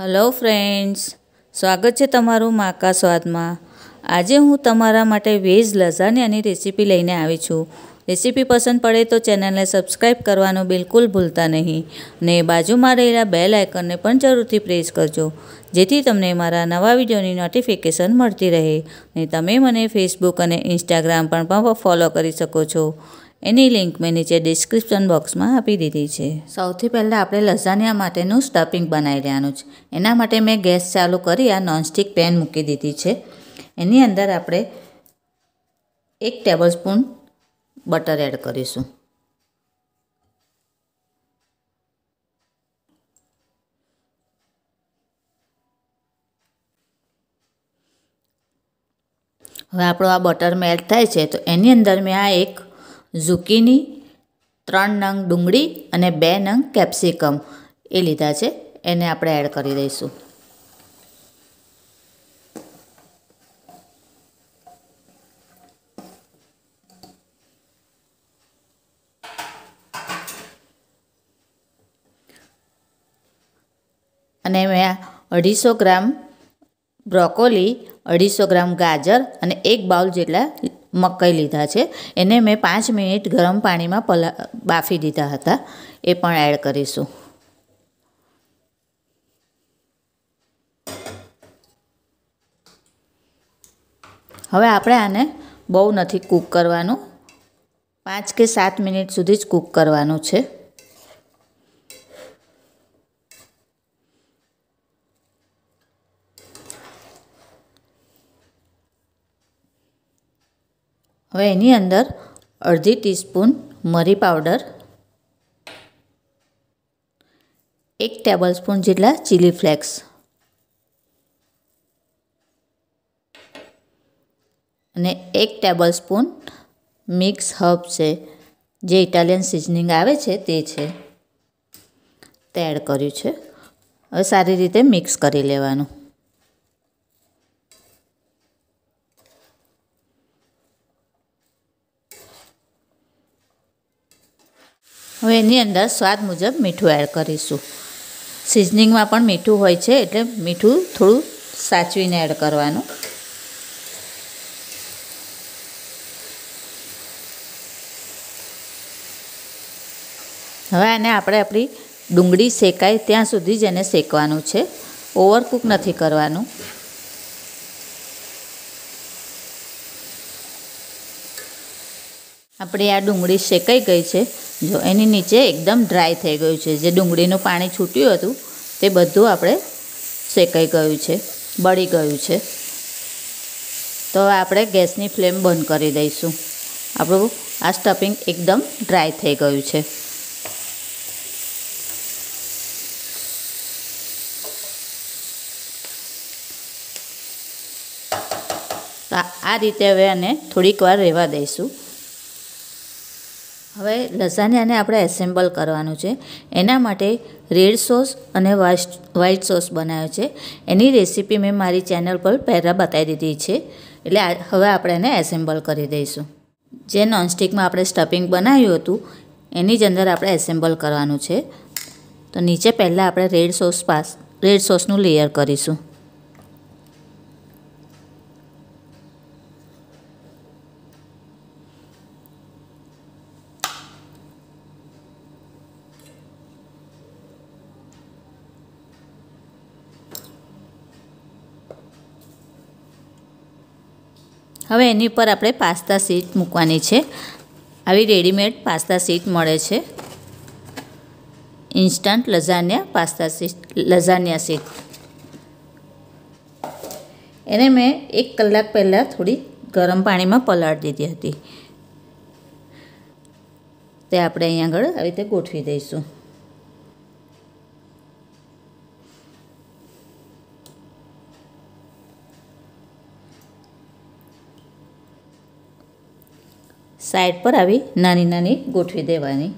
Hello friends સ્વાગત છે તમારું માકા સ્વાદમાં. આજે હું તમારા માટે વેજ લઝાનિયાની રેસીપી લઈને આવી છું. રેસીપી પસંદ પડે તો ચેનલને સબસ્ક્રાઈબ કરવાનું બિલકુલ ભૂલતા નહીં ને બાજુમાં રહેલા બેલ આઇકનને પણ જરૂરથી પ્રેસ કરજો, જેથી તમને મારા નવા વિડીયોની નોટિફિકેશન મળતી રહે ને તમે મને ફેસબુક અને ઇન્સ્ટાગ્રામ પણ ફોલો કરી શકો છો. એની લિંક મેં નીચે ડિસ્ક્રિપ્શન બોક્સમાં આપી દીધી છે. સૌથી પહેલાં આપણે લઝાનિયા માટેનું સ્ટફિંગ બનાવી લેવાનું છે. એના માટે મેં ગેસ ચાલુ કરી આ નોનસ્ટિક પેન મૂકી દીધી છે. એની અંદર આપણે એક ટેબલ સ્પૂન બટર એડ કરીશું. હવે આપણો આ બટર મેલ્ટ થાય છે તો એની અંદર મેં આ એક ઝુકીની, ત્રણ નંગ ડુંગળી અને બે નંગ કેપ્સિકમ. એ લીધા છે. એને આપણે એડ કરી દઈશું. અને મેં અઢીસો ગ્રામ બ્રોકોલી, અઢીસો ગ્રામ ગાજર અને એક બાઉલ જેટલા મકાઈ લીધા છે. એને મેં પાંચ મિનિટ ગરમ પાણીમાં પલા, બાફી દીધા હતા. એ પણ એડ કરીશું. હવે આપણે આને બહુ નથી કૂક કરવાનું. પાંચ કે સાત મિનિટ સુધી જ કૂક કરવાનું છે. હવે એની અંદર અડધી ટીસ્પૂન મરી પાવડર, એક ટેબલ સ્પૂન જેટલા ચીલી ફ્લેક્સ અને એક ટેબલ સ્પૂન મિક્સ હર્બ છે, જે ઇટાલિયન સિઝનિંગ આવે છે તે છે. તે એડ કર્યું છે. હવે સારી રીતે મિક્સ કરી લેવાનું. હવે એની અંદર સ્વાદ મુજબ મીઠું એડ કરીશું. સિઝનિંગમાં પણ મીઠું હોય છે, એટલે મીઠું થોડું સાચવીને એડ કરવાનું. હવે આને આપણે આપણી ડુંગળી શેકાય ત્યાં સુધી જ એને શેકવાનું છે. ઓવરકૂક નથી કરવાનું. આપણી આ ડુંગળી શેકાઈ ગઈ છે. જો એની નીચે એકદમ ડ્રાય થઈ ગયું છે. જે ડુંગળીનું પાણી છૂટ્યું હતું, તે બધું આપણે શેકાઈ ગયું છે, બળી ગયું છે. તો આપણે ગેસની ફ્લેમ બંધ કરી દઈશું. આપણું આ સ્ટફિંગ એકદમ ડ્રાય થઈ ગયું છે. તો આ રીતે હવે આને થોડીક વાર રહેવા દઈશું. હવે લસાનિયાને આપણે એસેમ્બલ કરવાનું છે. એના માટે રેડ સોસ અને વ્હાઇટ સોસ બનાવ્યો છે. એની રેસીપી મેં મારી ચેનલ પર પહેલાં બતાવી દીધી છે. એટલે હવે આપણે એને એસેમ્બલ કરી દઈશું. જે નોનસ્ટિકમાં આપણે સ્ટફિંગ બનાવ્યું હતું, એની જ અંદર આપણે એસેમ્બલ કરવાનું છે. તો નીચે પહેલાં આપણે રેડ સોસ પાસ, રેડ સોસનું લેયર કરીશું. હવે એની ઉપર આપણે પાસ્તા સીટ મૂકવાની છે. આવી રેડીમેડ પાસ્તા સીટ મળે છે. Instant lasagna pasta sheet lasagna sheet એને મેં એક કલાક પહેલાં થોડી ગરમ પાણીમાં પલાળી દીધી હતી. તે આપણે અહીં આગળ આવી રીતે ગોઠવી દઈશું. સાઈડ પર આવી નાની નાની ગોઠવી દેવાની.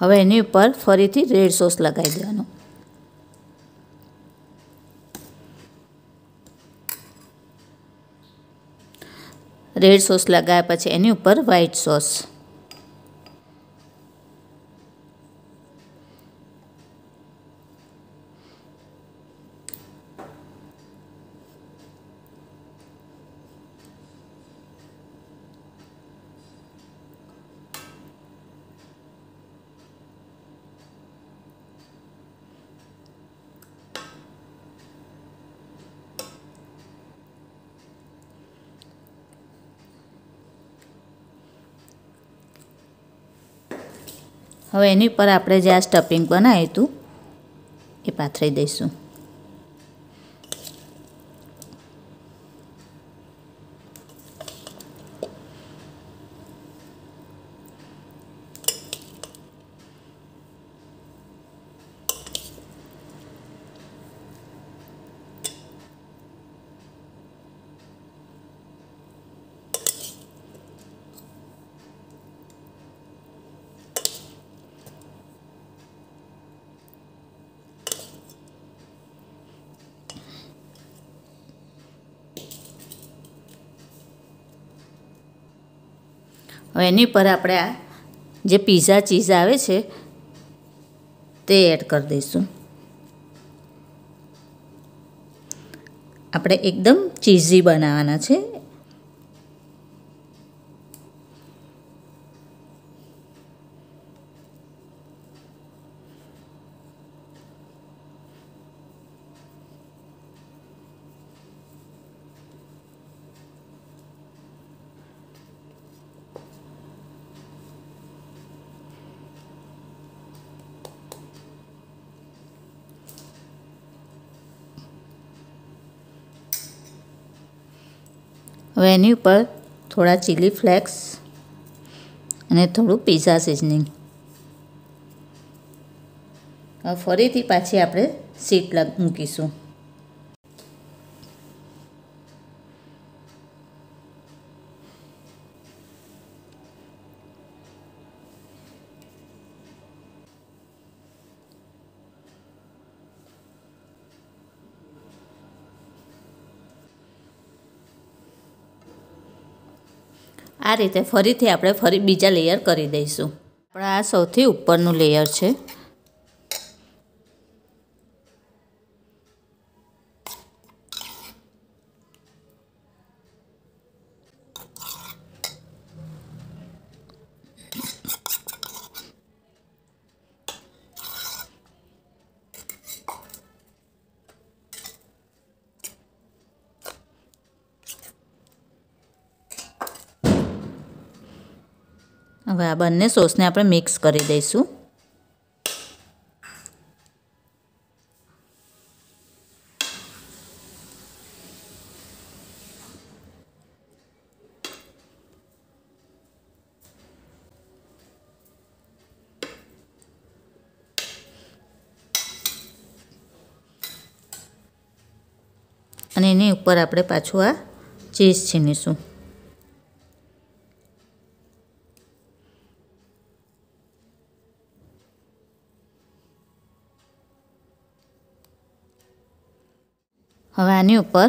હવે એની ઉપર ફરીથી રેડ સોસ લગાવી દેવાનો. રેડ સોસ લગાવ્યા પછી એની ઉપર વ્હાઈટ સોસ. હવે એની પર આપણે જે આ સ્ટફિંગ બનાવ્યું હતું એ પાથરી દઈશું. એની પર આપણે આ જે પીઝા ચીઝ આવે છે, તે એડ કરી દઈશું. આપણે એકદમ ચીઝી બનાવવાના છે. હવે એની ઉપર થોડા ચીલી ફ્લેક્સ અને થોડું પીઝા સિઝનિંગ. ફરીથી પાછી આપણે સીટ મૂકીશું. આ રીતે ફરીથી આપણે ફરી બીજા લેયર કરી દઈશું આપણા આ સૌથી ઉપરનું લેયર છે હવે આ બંને સોસને આપણે મિક્સ કરી દઈશું. અને એની ઉપર આપણે પાછું આ ચીઝ છીનીશું. હવે આની ઉપર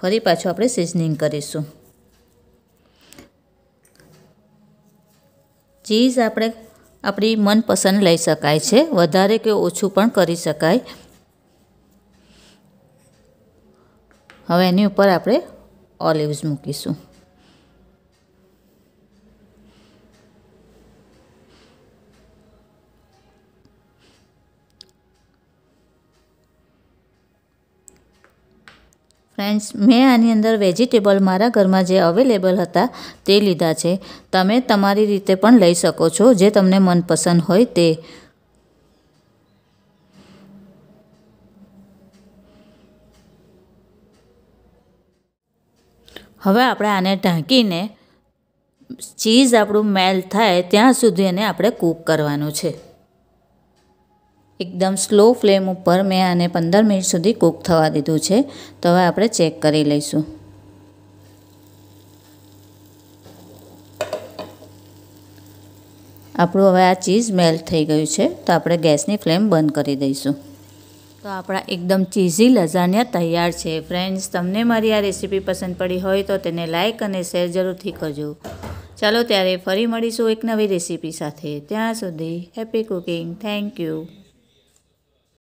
ફરી પાછું આપણે સિઝનિંગ કરીશું. ચીઝ આપણે આપણી મનપસંદ લઈ શકાય છે, વધારે કે ઓછું પણ કરી શકાય. હવે એની ઉપર આપણે ઓલિવ્સ મૂકીશું. ફ્રેન્ડ્સ, મેં આની અંદર વેજીટેબલ મારા ઘરમાં જે અવેલેબલ હતા તે લીધા છે. તમે તમારી રીતે પણ લઈ શકો છો જે તમને મનપસંદ હોય તે. હવે આપણે આને ઢાંકીને ચીઝ આપણું મેલ થાય ત્યાં સુધી એને આપણે કૂક કરવાનું છે. એકદમ સ્લો ફ્લેમ ઉપર મેં આને પંદર મિનિટ સુધી કૂક થવા દીધું છે. તો હવે આપણે ચેક કરી લઈશું. આપણું હવે આ ચીઝ મેલ્ટ થઈ ગયું છે. તો આપણે ગેસની ફ્લેમ બંધ કરી દઈશું. તો આપણા એકદમ ચીઝી લઝાનિયા તૈયાર છે. ફ્રેન્ડ્સ, તમને મારી આ રેસીપી પસંદ પડી હોય તો તેને લાઇક અને શેર જરૂરથી કરજો. ચાલો ત્યારે ફરી મળીશું એક નવી રેસીપી સાથે. ત્યાં સુધી હેપી કુકિંગ. Thank you.